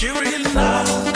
You're in love.